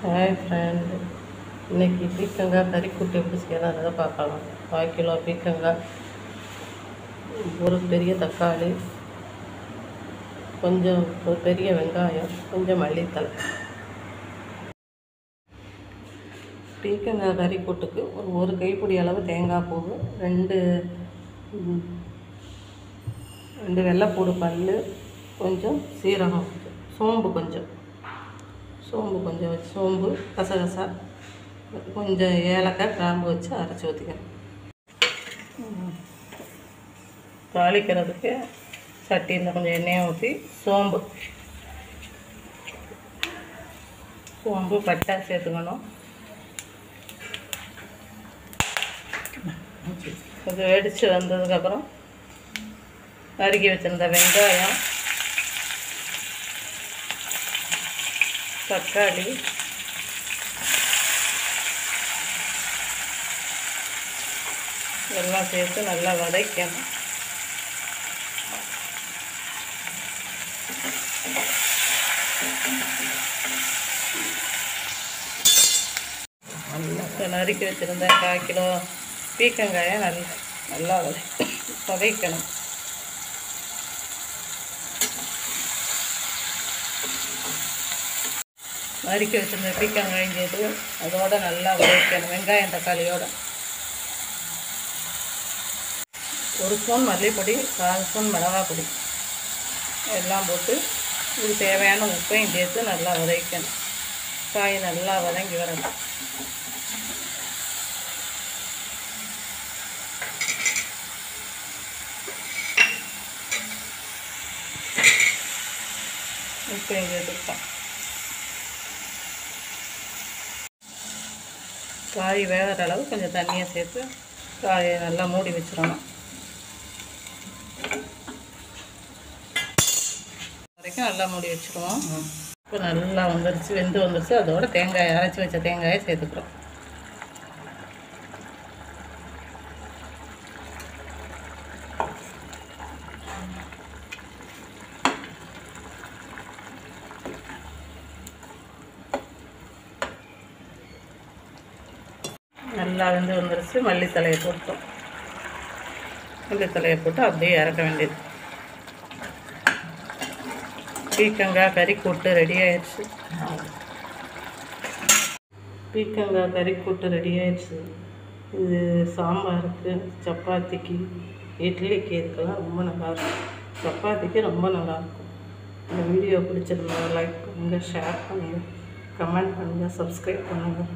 Hi friend இன்றைக்கி பீக்கங்காய் கறிக்கூட்டு எப்படி எப்படி செய்யலாம்ன்றதை பார்க்கலாம். கால் கிலோ பீக்கங்காய் ஒரு பெரிய தக்காளி கொஞ்சம் ஒரு பெரிய வெங்காயம் கொஞ்சம் மல்லித்தலை பீக்கங்காய் கறிக்கூட்டுக்கு ஒரு ஒரு கைப்பிடி அளவு தேங்காய் பூவு ரெண்டு ரெண்டு வெள்ளைப்பூடு பல் கொஞ்சம் சீரகம் சோம்பு கொஞ்சம். சோம்பு கொஞ்சம் வச்சு சோம்பு கசகசா கொஞ்சம் ஏலக்காய் கிராம்பு வச்சு அரைச்சி ஊற்றிக்கணும் தாளிக்கிறதுக்கு சட்டியில் கொஞ்சம் எண்ணெயை ஊற்றி சோம்பு. சோம்பு பட்டை சேர்த்துக்கணும். கொஞ்சம் வெடித்து வந்ததுக்கப்புறம் நறுக்கி வச்சுருந்த வெங்காயம் தக்காளி. எல்லாம் சேர்த்து நல்லா வதக்கணும். நல்லா நறுக்கி வச்சுருந்தேன் கால் கிலோ. பீக்கங்காயை நல்லா நல்லா வதை வதைக்கணும். நறுக்கி வச்சுருந்த பீக்கங்காயம் கழிஞ்சது அதோட நல்லா வதக்கணும் வெங்காயம் தக்காளியோட. ஒரு ஸ்பூன் மல்லிப்பொடி கால் ஸ்பூன் மிளகாய் பொடி எல்லாம் போட்டு இது தேவையான உப்பையும் சேர்த்து நல்லா வதக்கணும். காய் நல்லா வதங்கி வரணும். உப்பையும் சேர்த்துக்கலாம். காய் வேகிற அளவு கொஞ்சம் தண்ணியை சேர்த்து காயை நல்லா மூடி வச்சிடணும். வரைக்கும் நல்லா மூடி வச்சுருவோம். இப்போ நல்லா வந்துருச்சு வெந்து வந்துருச்சு. அதோட தேங்காய் அரைச்சி வச்ச தேங்காயை சேர்த்துக்கிறோம். நல்லா வெந்து வந்துருச்சு. மல்லித்தலையை போட்டோம். மல்லித்தலையை போட்டு அப்படியே இறக்க வேண்டியது. பீக்கங்காய் கறி கூட்டு ரெடி ஆயிடுச்சு பீக்கங்காய் கறி கூட்டு ரெடி ஆயிடுச்சு இது சாம்பாருக்கு சப்பாத்திக்கு இட்லிக்கு இதுக்கெல்லாம் ரொம்ப நல்லாயிருக்கும் சப்பாத்திக்கு ரொம்ப நல்லாயிருக்கும் இந்த வீடியோ பிடிச்சிருந்தா லைக் பண்ணுங்கள் ஷேர் பண்ணுங்கள் கமெண்ட் பண்ணுங்கள் சப்ஸ்கிரைப் பண்ணுங்கள்